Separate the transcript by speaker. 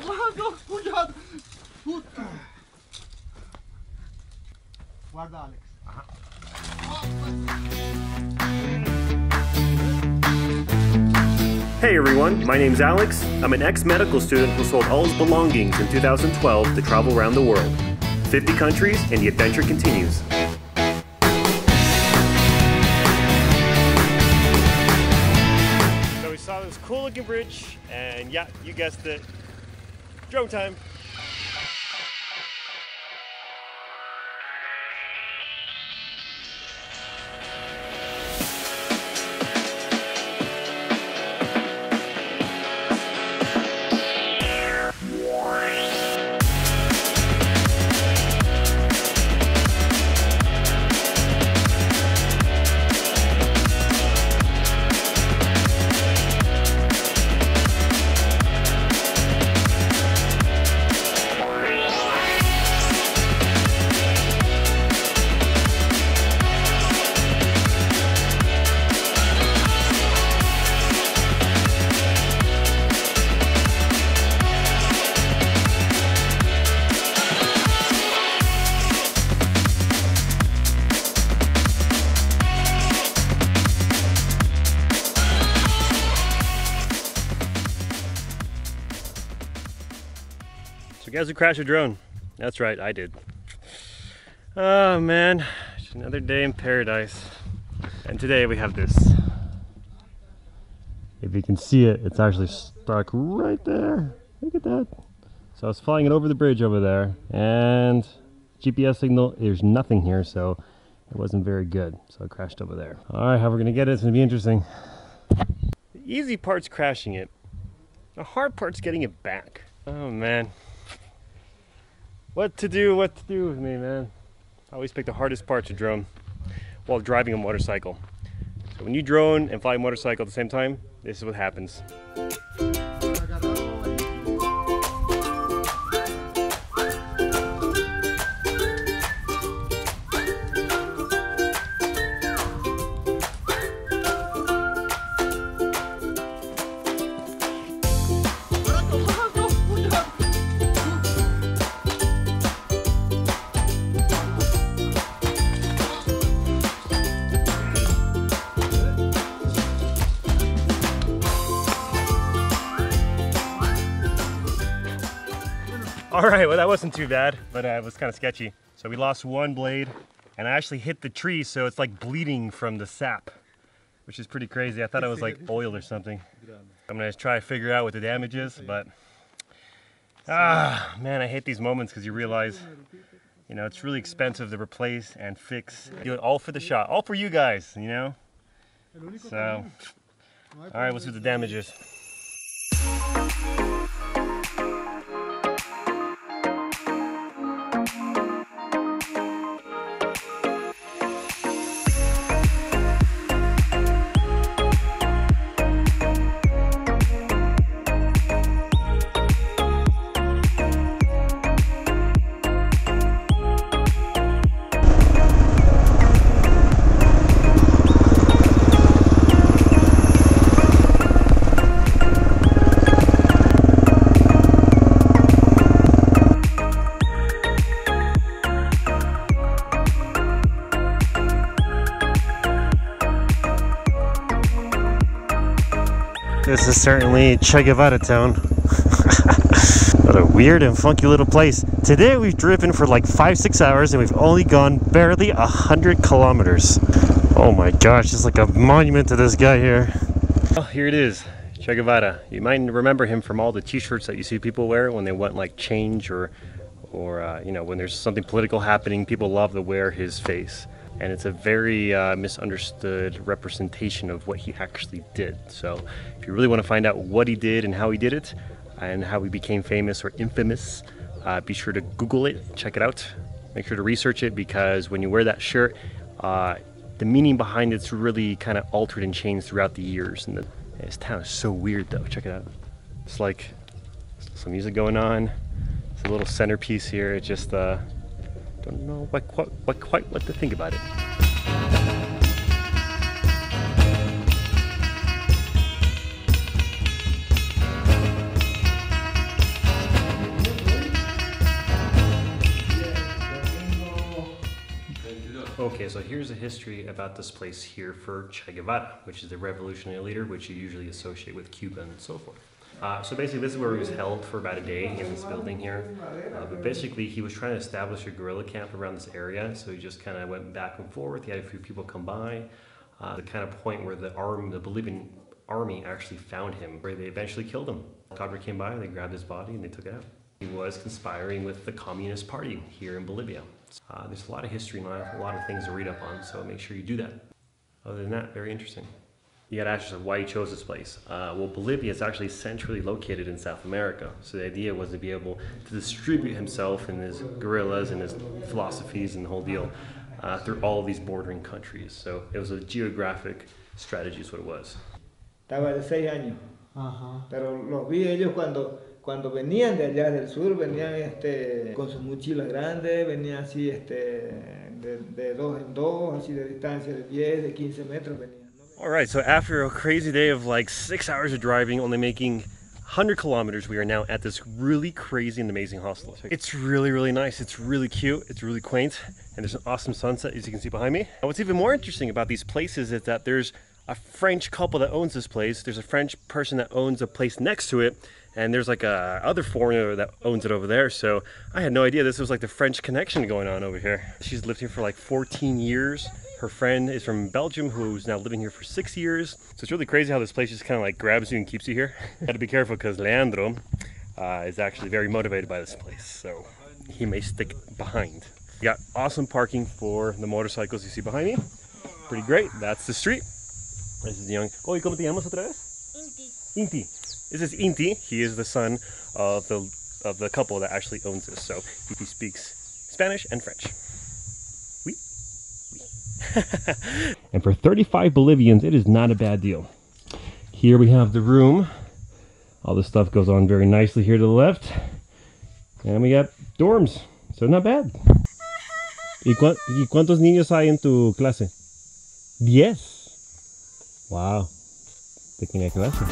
Speaker 1: guarda, cuidado. Puta. Guarda, Alex.
Speaker 2: Hey everyone, my name's Alex. I'm an ex medical student who sold all his belongings in 2012 to travel around the world. 50 countries, and the adventure continues. So we saw this cool looking bridge, and yeah, you guessed it drone time. Guys who crashed a drone. That's right, I did. Oh man, it's another day in paradise. And today we have this. If you can see it, it's actually stuck right there. Look at that. So I was flying it over the bridge over there and GPS signal, there's nothing here, so it wasn't very good. So I crashed over there. All right, how we're gonna get it, it's gonna be interesting. The easy part's crashing it. The hard part's getting it back. Oh man. What to do, what to do with me, man. I always pick the hardest part to drone while driving a motorcycle. So when you drone and fly a motorcycle at the same time, this is what happens. All right, well that wasn't too bad, but uh, it was kind of sketchy. So we lost one blade, and I actually hit the tree, so it's like bleeding from the sap, which is pretty crazy. I thought it was like oil or something. I'm gonna try to figure out what the damage is, but ah, man, I hate these moments because you realize, you know, it's really expensive to replace and fix. Do it all for the shot, all for you guys, you know. So, all right, let's see what the damage is. This is certainly Che Guevara town. what a weird and funky little place. Today we've driven for like five, six hours and we've only gone barely a hundred kilometers. Oh my gosh, it's like a monument to this guy here. Oh, here it is, Che Guevara. You might remember him from all the t-shirts that you see people wear when they want like change or, or uh, you know, when there's something political happening, people love to wear his face and it's a very uh, misunderstood representation of what he actually did. So, if you really want to find out what he did and how he did it, and how he became famous or infamous, uh, be sure to Google it, check it out. Make sure to research it because when you wear that shirt, uh, the meaning behind it's really kind of altered and changed throughout the years. And the, this town is so weird, though. Check it out. It's like some music going on. It's a little centerpiece here. It just uh, don't know what, quite, what, quite what to think about it. Okay, so here's a history about this place here for Che Guevara, which is the revolutionary leader, which you usually associate with Cuba and so forth. Uh, so basically, this is where he was held for about a day in this building here. Uh, but basically, he was trying to establish a guerrilla camp around this area, so he just kind of went back and forth. He had a few people come by. Uh, the kind of point where the army, the Bolivian army, actually found him, where they eventually killed him. Cadre came by, they grabbed his body, and they took it out. He was conspiring with the Communist Party here in Bolivia. Uh, there's a lot of history and a lot of things to read up on, so make sure you do that. Other than that, very interesting. You gotta ask yourself why he chose this place. Uh, well, Bolivia is actually centrally located in South America, so the idea was to be able to distribute himself and his guerrillas and his philosophies and the whole deal uh, through all of these bordering countries. So it was a geographic strategy, is what it was.
Speaker 3: Estaba de seis años,
Speaker 1: Ajá.
Speaker 3: pero los vi ellos cuando, cuando venían de allá del sur, venían este, con sus mochilas grandes, venían así este, de, de dos en dos, así de distancia de 10, de 15 metros venían.
Speaker 2: All right, so after a crazy day of like six hours of driving, only making 100 kilometers, we are now at this really crazy and amazing hostel. It's really, really nice. It's really cute. It's really quaint. And there's an awesome sunset, as you can see behind me. And what's even more interesting about these places is that there's a French couple that owns this place. There's a French person that owns a place next to it. And there's like a other foreigner that owns it over there. So I had no idea this was like the French connection going on over here. She's lived here for like 14 years. Her friend is from Belgium who's now living here for six years. So it's really crazy how this place just kind of like grabs you and keeps you here. Got to be careful because Leandro uh, is actually very motivated by this place. So he may stick behind. You got awesome parking for the motorcycles you see behind me. Pretty great. That's the street. This is the young. Oh, ¿y cómo te llamas otra vez? Inti. Inti. This is Inti. He is the son of the of the couple that actually owns this. So he speaks Spanish and French. And for 35 Bolivians, it is not a bad deal. Here we have the room. All this stuff goes on very nicely here to the left. And we got dorms. So not bad. ¿Y, cua- y cuántos niños hay en tu clase? Diez. Wow. Pequeña clase.